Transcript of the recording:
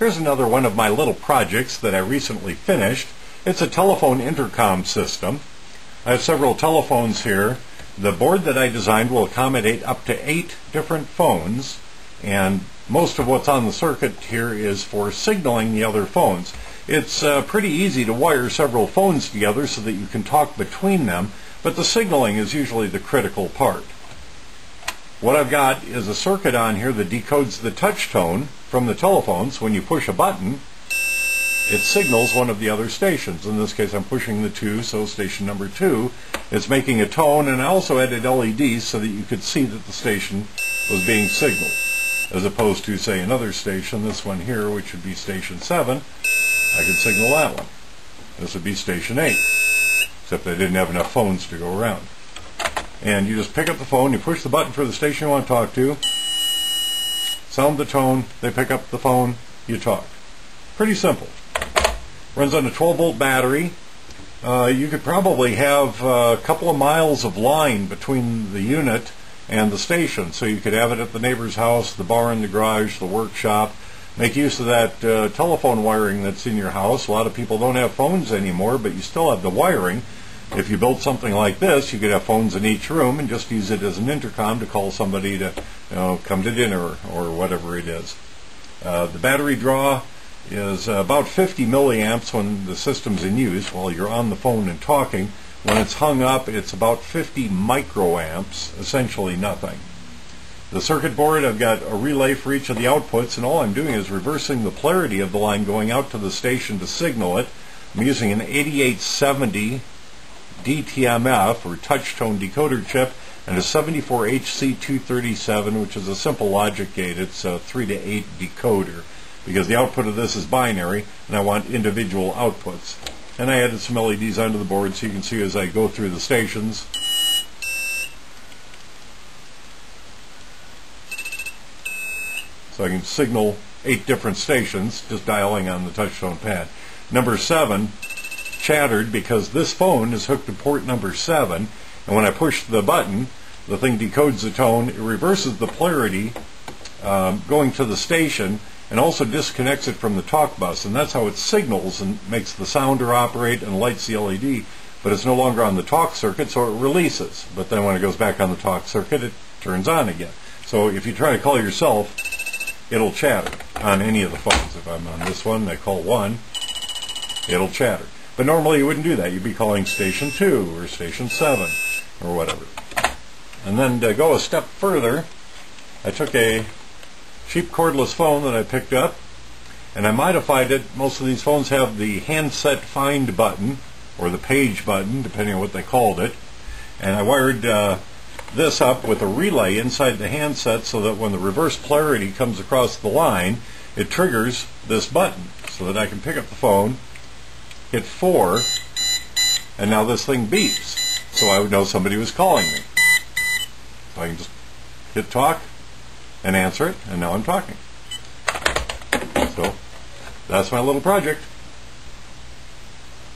Here's another one of my little projects that I recently finished. It's a telephone intercom system. I have several telephones here. The board that I designed will accommodate up to eight different phones and most of what's on the circuit here is for signaling the other phones. It's uh, pretty easy to wire several phones together so that you can talk between them, but the signaling is usually the critical part. What I've got is a circuit on here that decodes the touch tone from the telephones. When you push a button, it signals one of the other stations. In this case, I'm pushing the 2, so station number 2 is making a tone, and I also added LEDs so that you could see that the station was being signaled. As opposed to, say, another station, this one here, which would be station 7, I could signal that one. This would be station 8, except I didn't have enough phones to go around and you just pick up the phone, you push the button for the station you want to talk to, sound the tone, they pick up the phone, you talk. Pretty simple. Runs on a 12 volt battery. Uh, you could probably have a couple of miles of line between the unit and the station, so you could have it at the neighbor's house, the barn, the garage, the workshop. Make use of that uh, telephone wiring that's in your house. A lot of people don't have phones anymore, but you still have the wiring. If you built something like this, you could have phones in each room and just use it as an intercom to call somebody to you know, come to dinner or whatever it is. Uh, the battery draw is about 50 milliamps when the system's in use while you're on the phone and talking. When it's hung up, it's about 50 microamps, essentially nothing. The circuit board, I've got a relay for each of the outputs, and all I'm doing is reversing the polarity of the line going out to the station to signal it. I'm using an 8870 DTMF or touch tone decoder chip and a 74HC237 which is a simple logic gate. It's a 3 to 8 decoder because the output of this is binary and I want individual outputs. And I added some LEDs onto the board so you can see as I go through the stations. So I can signal eight different stations just dialing on the touchtone pad. Number seven chattered because this phone is hooked to port number 7 and when I push the button the thing decodes the tone, it reverses the polarity um, going to the station and also disconnects it from the talk bus and that's how it signals and makes the sounder operate and lights the LED but it's no longer on the talk circuit so it releases. But then when it goes back on the talk circuit it turns on again. So if you try to call yourself it'll chatter on any of the phones. If I'm on this one I call one it'll chatter but normally you wouldn't do that. You'd be calling station 2 or station 7 or whatever. And then to go a step further, I took a cheap cordless phone that I picked up and I modified it. Most of these phones have the handset find button or the page button, depending on what they called it. And I wired uh, this up with a relay inside the handset so that when the reverse polarity comes across the line, it triggers this button so that I can pick up the phone hit 4, and now this thing beeps. So I would know somebody was calling me. So I can just hit talk and answer it, and now I'm talking. So that's my little project.